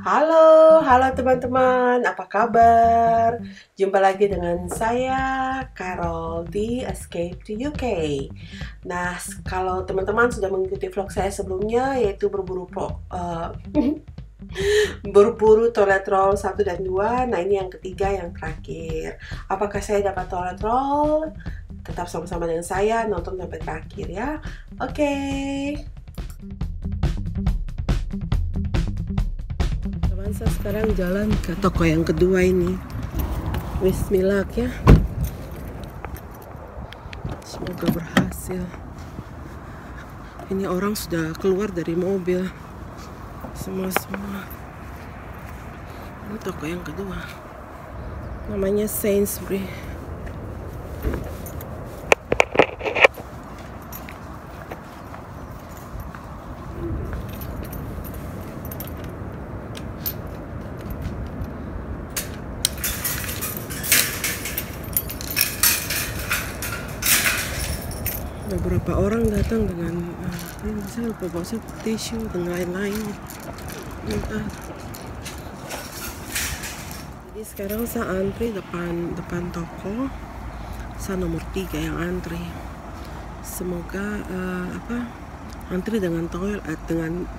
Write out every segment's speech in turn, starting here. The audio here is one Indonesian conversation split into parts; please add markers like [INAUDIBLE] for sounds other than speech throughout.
Halo, halo teman-teman, apa kabar? Jumpa lagi dengan saya, Carol di Escape to UK. Nah, kalau teman-teman sudah mengikuti vlog saya sebelumnya, yaitu berburu pro, uh, [LAUGHS] berburu toilet roll 1 dan 2, nah ini yang ketiga, yang terakhir. Apakah saya dapat toilet roll? Tetap sama-sama dengan saya, nonton sampai terakhir ya. Oke. Okay. Saya sekarang jalan ke toko yang kedua ini. Bismillah ya. Semoga berhasil. Ini orang sudah keluar dari mobil. Semua semua ini toko yang kedua. Namanya Sainsbury beberapa orang datang dengan uh, ini saya lupa bawa tisu dan lain-lain. Uh. jadi sekarang saya antri depan depan toko. Saya nomor tiga yang antri. Semoga uh, apa antri dengan toilet uh, dengan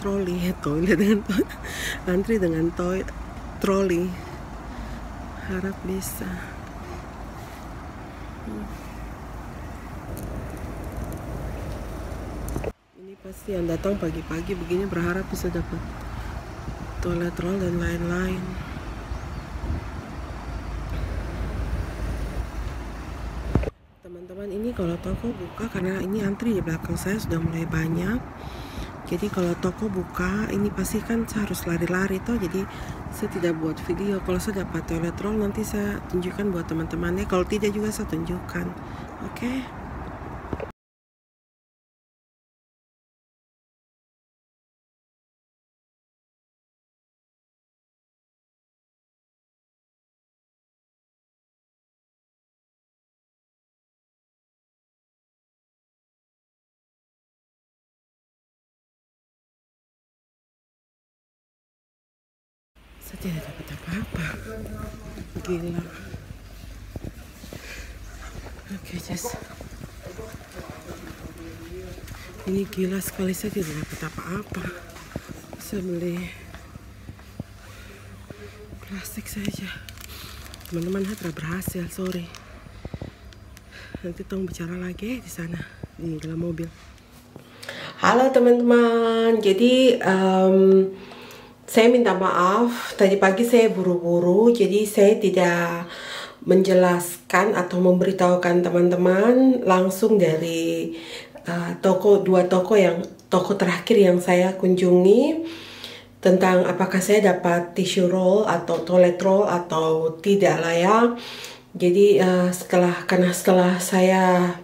troli [LAUGHS] toilet dengan antri dengan toilet troli. Harap bisa. Hmm. Pasti yang datang pagi-pagi begini berharap bisa dapat toilet roll dan lain-lain. Teman-teman ini kalau toko buka karena ini antri di belakang saya sudah mulai banyak. Jadi kalau toko buka ini pasti kan saya harus lari-lari toh jadi saya tidak buat video. Kalau saya dapat toilet roll nanti saya tunjukkan buat teman-temannya. Kalau tidak juga saya tunjukkan. Oke? okay? Saya tidak dapat apa-apa. Gila. Oke Jess. Ini gila sekali saya tidak dapat apa-apa. Saya beli plastik saja. Teman-teman tidak berhasil sorry. Nanti tolong bicara lagi di sana di dalam mobil. Halo teman-teman. Jadi um, saya minta maaf, tadi pagi saya buru-buru, jadi saya tidak menjelaskan atau memberitahukan teman-teman langsung dari uh, toko dua toko yang toko terakhir yang saya kunjungi tentang apakah saya dapat tissue roll atau toilet roll atau tidak lah ya. Jadi uh, setelah karena setelah saya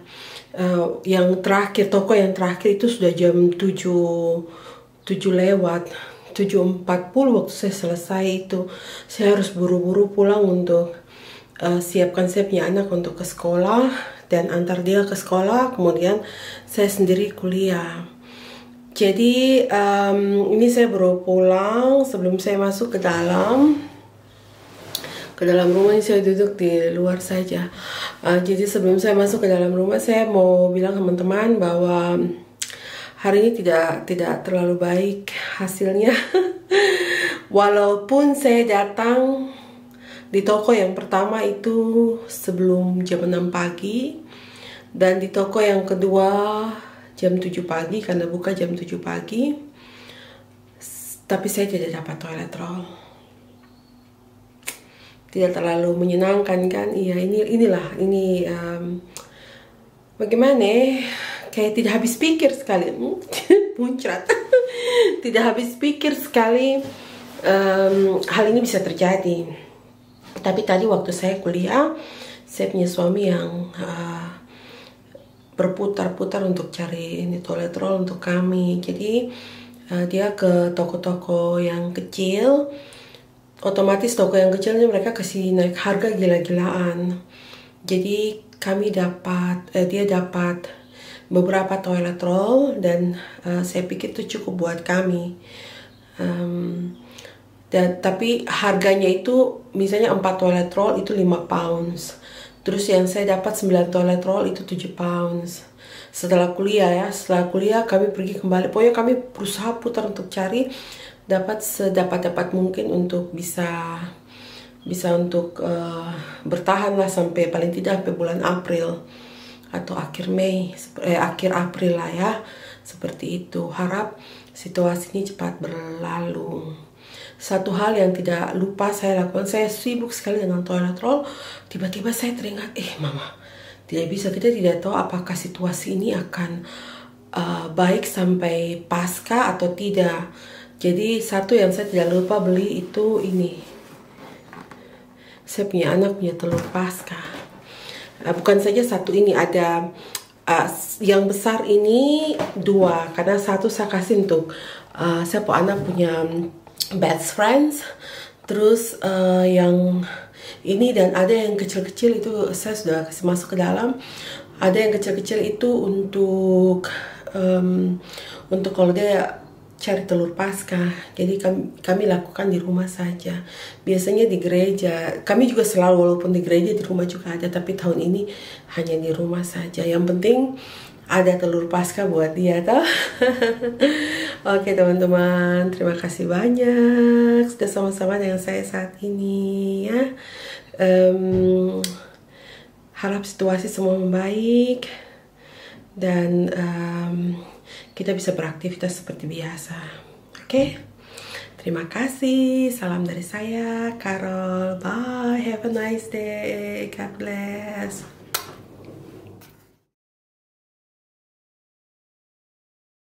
uh, yang terakhir toko yang terakhir itu sudah jam 7 7 lewat 7.40 waktu saya selesai itu saya harus buru-buru pulang untuk uh, siapkan saya punya anak untuk ke sekolah dan antar dia ke sekolah kemudian saya sendiri kuliah. Jadi um, ini saya baru pulang sebelum saya masuk ke dalam ke dalam rumah ini saya duduk di luar saja. Uh, jadi sebelum saya masuk ke dalam rumah saya mau bilang teman-teman bahwa hari ini tidak tidak terlalu baik hasilnya. [LAUGHS] Walaupun saya datang di toko yang pertama itu sebelum jam 6 pagi dan di toko yang kedua jam 7 pagi karena buka jam 7 pagi tapi saya tidak dapat toilet roll. Tidak terlalu menyenangkan kan? Iya ini inilah ini um, bagaimana kayak tidak habis pikir sekali. [LAUGHS] Muncrat. [LAUGHS] Tidak habis pikir sekali um, hal ini bisa terjadi. Tapi tadi waktu saya kuliah saya punya suami yang uh, berputar-putar untuk cari ini toilet roll untuk kami. Jadi uh, dia ke toko-toko yang kecil. Otomatis toko yang kecilnya mereka kasih naik harga gila-gilaan. Jadi kami dapat eh, dia dapat beberapa toilet roll dan uh, saya pikir itu cukup buat kami. Um, dan tapi harganya itu misalnya 4 toilet roll itu 5 pounds. Terus yang saya dapat 9 toilet roll itu 7 pounds. Setelah kuliah ya setelah kuliah kami pergi kembali. Pokoknya kami berusaha putar untuk cari dapat sedapat dapat mungkin untuk bisa bisa untuk uh, bertahan lah sampai paling tidak sampai bulan April atau akhir Mei eh, akhir April lah ya seperti itu. Harap situasi ini cepat berlalu. Satu hal yang tidak lupa saya lakukan saya sibuk sekali dengan toilet roll. Tiba-tiba saya teringat eh mama tidak bisa kita tidak tahu apakah situasi ini akan uh, baik sampai pasca atau tidak. Jadi satu yang saya tidak lupa beli itu ini. Saya punya anak punya telur pasca uh, bukan saja satu ini ada uh, yang besar ini dua. Karena satu saya kasih untuk uh, saya anak punya best friends. Terus uh, yang ini dan ada yang kecil-kecil itu saya sudah kasih masuk ke dalam. Ada yang kecil-kecil itu untuk um, untuk kalau dia cari telur pasca. Jadi kami, kami lakukan di rumah saja. Biasanya di gereja. Kami juga selalu walaupun di gereja di rumah juga ada, tapi tahun ini hanya di rumah saja. Yang penting ada telur pasca buat dia toh. [LAUGHS] Oke teman-teman, terima kasih banyak sudah sama-sama dengan saya saat ini ya. Um, harap situasi semua membaik dan um, kita bisa beraktivitas seperti biasa. Oke? Okay? Terima kasih. Salam dari saya, Carol. Bye. Have a nice day. God bless.